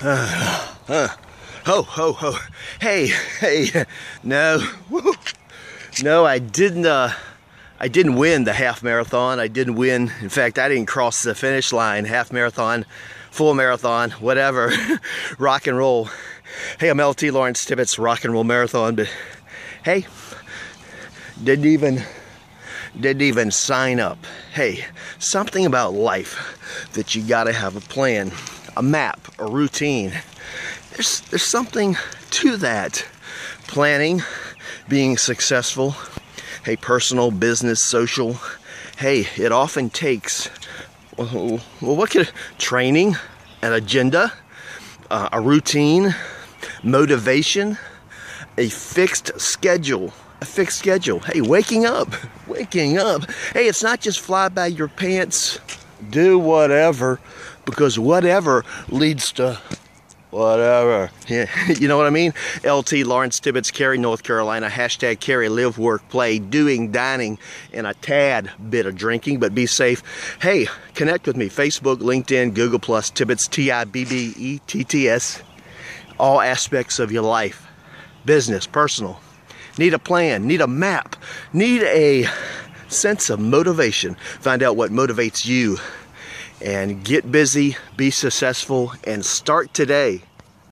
Uh, uh, ho, ho, ho. Hey, hey, no, no, I didn't, uh, I didn't win the half marathon. I didn't win. In fact, I didn't cross the finish line, half marathon, full marathon, whatever, rock and roll. Hey, I'm LT Lawrence Tibbetts, rock and roll marathon, but hey, didn't even, didn't even sign up. Hey, something about life that you gotta have a plan a map, a routine. There's, there's something to that. Planning, being successful, hey, personal, business, social. Hey, it often takes, well, what could, training, an agenda, uh, a routine, motivation, a fixed schedule a fixed schedule. Hey, waking up, waking up. Hey, it's not just fly by your pants, do whatever because whatever leads to whatever. Yeah, you know what I mean? LT Lawrence Tibbetts, Cary, North Carolina. Hashtag Cary, live, work, play, doing, dining, and a tad bit of drinking, but be safe. Hey, connect with me. Facebook, LinkedIn, Google Plus, Tibbetts, T-I-B-B-E-T-T-S. All aspects of your life. Business, personal. Need a plan, need a map, need a sense of motivation. Find out what motivates you and get busy, be successful, and start today.